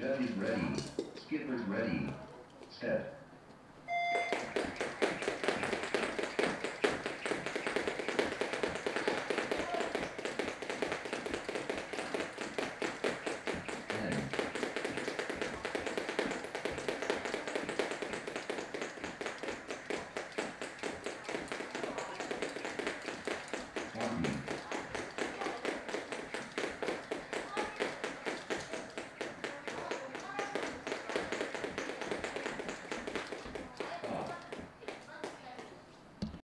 Jet is ready. Skipper's ready. Set.